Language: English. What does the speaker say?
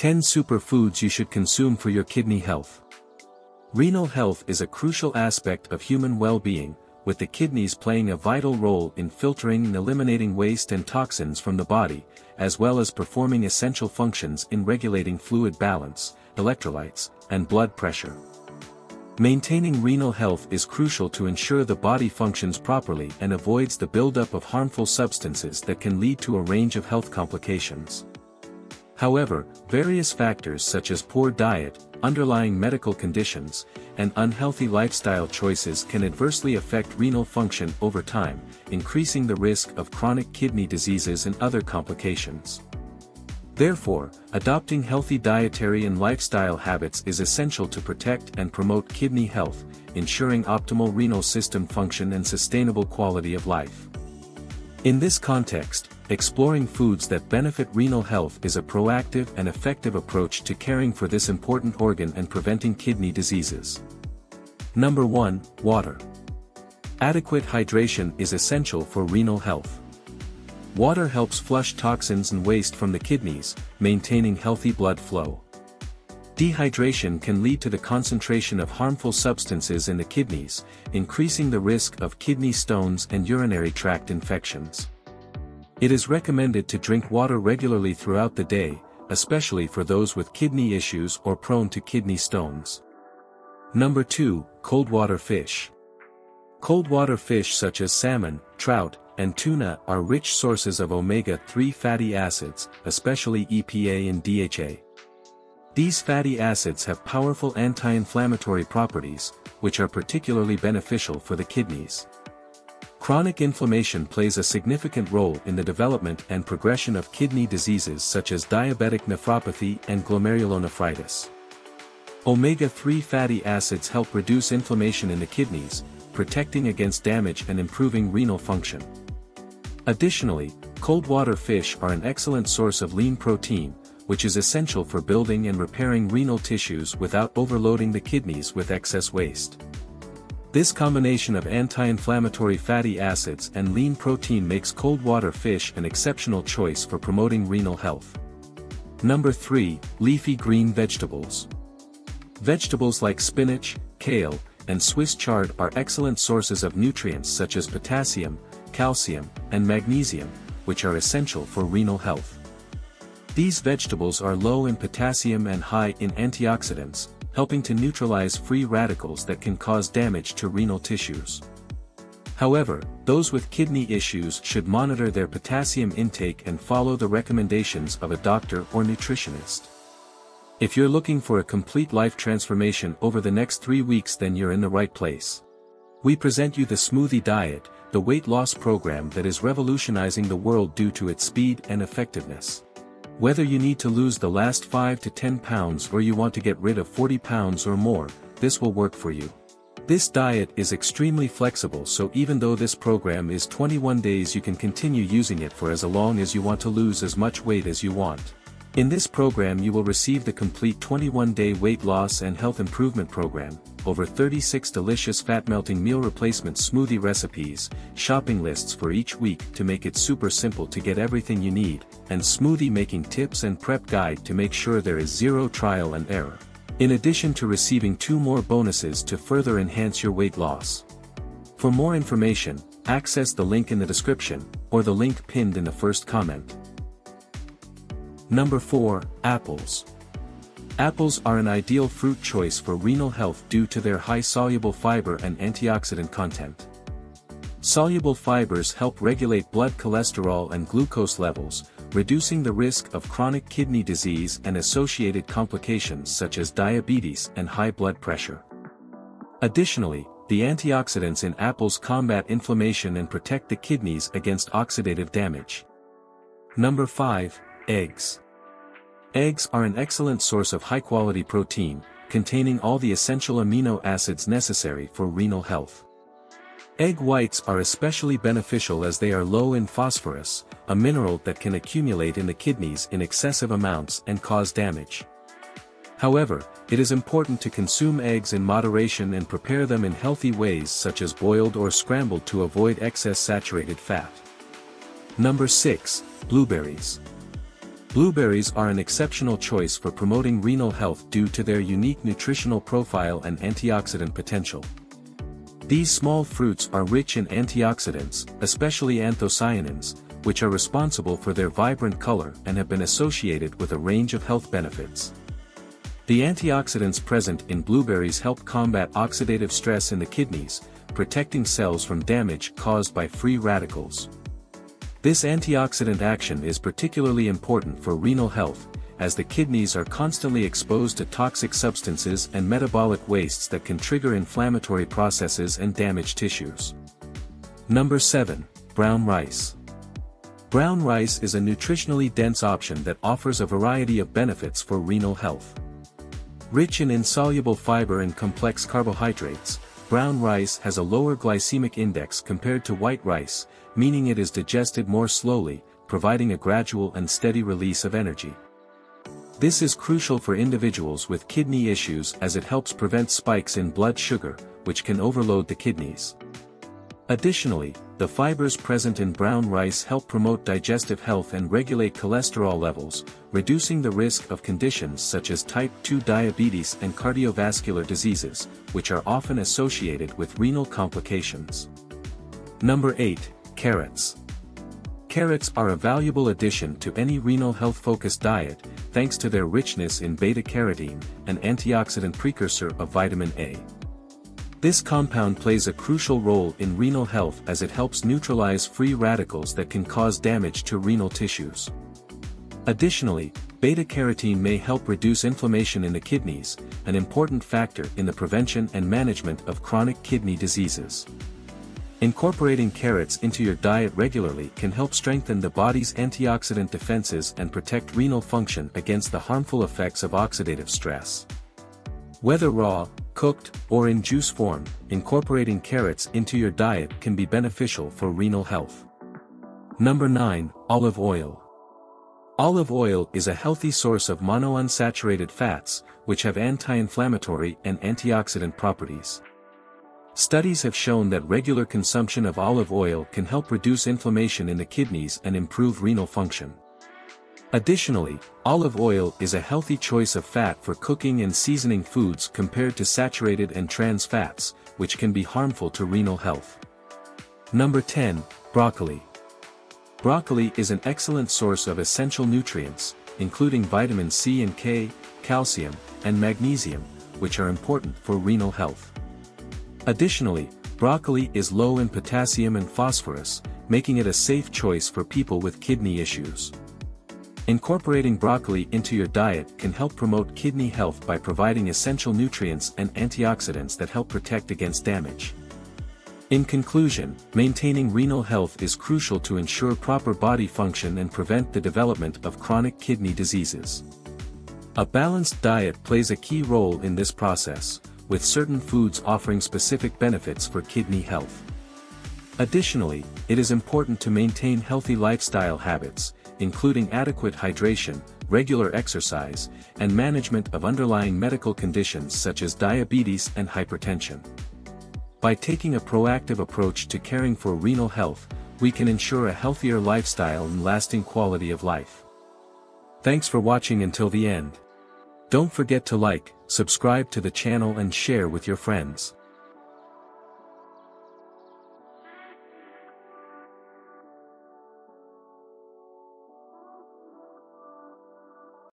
10 Superfoods You Should Consume for Your Kidney Health Renal health is a crucial aspect of human well-being, with the kidneys playing a vital role in filtering and eliminating waste and toxins from the body, as well as performing essential functions in regulating fluid balance, electrolytes, and blood pressure. Maintaining renal health is crucial to ensure the body functions properly and avoids the buildup of harmful substances that can lead to a range of health complications. However, various factors such as poor diet, underlying medical conditions, and unhealthy lifestyle choices can adversely affect renal function over time, increasing the risk of chronic kidney diseases and other complications. Therefore, adopting healthy dietary and lifestyle habits is essential to protect and promote kidney health, ensuring optimal renal system function and sustainable quality of life. In this context, exploring foods that benefit renal health is a proactive and effective approach to caring for this important organ and preventing kidney diseases. Number 1, Water. Adequate hydration is essential for renal health. Water helps flush toxins and waste from the kidneys, maintaining healthy blood flow. Dehydration can lead to the concentration of harmful substances in the kidneys, increasing the risk of kidney stones and urinary tract infections. It is recommended to drink water regularly throughout the day, especially for those with kidney issues or prone to kidney stones. Number 2, Cold water fish. Cold water fish such as salmon, trout, and tuna are rich sources of omega-3 fatty acids, especially EPA and DHA. These fatty acids have powerful anti-inflammatory properties, which are particularly beneficial for the kidneys. Chronic inflammation plays a significant role in the development and progression of kidney diseases such as diabetic nephropathy and glomerulonephritis. Omega-3 fatty acids help reduce inflammation in the kidneys, protecting against damage and improving renal function. Additionally, cold water fish are an excellent source of lean protein, which is essential for building and repairing renal tissues without overloading the kidneys with excess waste. This combination of anti-inflammatory fatty acids and lean protein makes cold water fish an exceptional choice for promoting renal health. Number 3, Leafy Green Vegetables. Vegetables like spinach, kale, and Swiss chard are excellent sources of nutrients such as potassium, calcium, and magnesium, which are essential for renal health. These vegetables are low in potassium and high in antioxidants, helping to neutralize free radicals that can cause damage to renal tissues. However, those with kidney issues should monitor their potassium intake and follow the recommendations of a doctor or nutritionist. If you're looking for a complete life transformation over the next three weeks then you're in the right place. We present you the Smoothie Diet, the weight loss program that is revolutionizing the world due to its speed and effectiveness. Whether you need to lose the last 5 to 10 pounds or you want to get rid of 40 pounds or more, this will work for you. This diet is extremely flexible so even though this program is 21 days you can continue using it for as long as you want to lose as much weight as you want. In this program you will receive the complete 21-day weight loss and health improvement program, over 36 delicious fat-melting meal replacement smoothie recipes, shopping lists for each week to make it super simple to get everything you need, and smoothie making tips and prep guide to make sure there is zero trial and error. In addition to receiving two more bonuses to further enhance your weight loss. For more information, access the link in the description, or the link pinned in the first comment. Number 4, Apples. Apples are an ideal fruit choice for renal health due to their high soluble fiber and antioxidant content. Soluble fibers help regulate blood cholesterol and glucose levels, reducing the risk of chronic kidney disease and associated complications such as diabetes and high blood pressure. Additionally, the antioxidants in apples combat inflammation and protect the kidneys against oxidative damage. Number 5, Eggs. Eggs are an excellent source of high-quality protein, containing all the essential amino acids necessary for renal health. Egg whites are especially beneficial as they are low in phosphorus, a mineral that can accumulate in the kidneys in excessive amounts and cause damage. However, it is important to consume eggs in moderation and prepare them in healthy ways such as boiled or scrambled to avoid excess saturated fat. Number 6, Blueberries. Blueberries are an exceptional choice for promoting renal health due to their unique nutritional profile and antioxidant potential. These small fruits are rich in antioxidants, especially anthocyanins, which are responsible for their vibrant color and have been associated with a range of health benefits. The antioxidants present in blueberries help combat oxidative stress in the kidneys, protecting cells from damage caused by free radicals. This antioxidant action is particularly important for renal health, as the kidneys are constantly exposed to toxic substances and metabolic wastes that can trigger inflammatory processes and damage tissues. Number 7. Brown Rice. Brown rice is a nutritionally dense option that offers a variety of benefits for renal health. Rich in insoluble fiber and complex carbohydrates, brown rice has a lower glycemic index compared to white rice, meaning it is digested more slowly, providing a gradual and steady release of energy. This is crucial for individuals with kidney issues as it helps prevent spikes in blood sugar, which can overload the kidneys. Additionally, the fibers present in brown rice help promote digestive health and regulate cholesterol levels, reducing the risk of conditions such as type 2 diabetes and cardiovascular diseases, which are often associated with renal complications. Number 8. Carrots. Carrots are a valuable addition to any renal health-focused diet, thanks to their richness in beta-carotene, an antioxidant precursor of vitamin A. This compound plays a crucial role in renal health as it helps neutralize free radicals that can cause damage to renal tissues. Additionally, beta-carotene may help reduce inflammation in the kidneys, an important factor in the prevention and management of chronic kidney diseases. Incorporating carrots into your diet regularly can help strengthen the body's antioxidant defenses and protect renal function against the harmful effects of oxidative stress. Whether raw, cooked, or in juice form, incorporating carrots into your diet can be beneficial for renal health. Number 9, Olive Oil. Olive oil is a healthy source of monounsaturated fats, which have anti-inflammatory and antioxidant properties. Studies have shown that regular consumption of olive oil can help reduce inflammation in the kidneys and improve renal function. Additionally, olive oil is a healthy choice of fat for cooking and seasoning foods compared to saturated and trans fats, which can be harmful to renal health. Number 10, Broccoli. Broccoli is an excellent source of essential nutrients, including vitamin C and K, calcium, and magnesium, which are important for renal health. Additionally, broccoli is low in potassium and phosphorus, making it a safe choice for people with kidney issues. Incorporating broccoli into your diet can help promote kidney health by providing essential nutrients and antioxidants that help protect against damage. In conclusion, maintaining renal health is crucial to ensure proper body function and prevent the development of chronic kidney diseases. A balanced diet plays a key role in this process, with certain foods offering specific benefits for kidney health. Additionally, it is important to maintain healthy lifestyle habits, including adequate hydration, regular exercise, and management of underlying medical conditions such as diabetes and hypertension. By taking a proactive approach to caring for renal health, we can ensure a healthier lifestyle and lasting quality of life. Thanks for watching until the end. Don't forget to like, subscribe to the channel and share with your friends.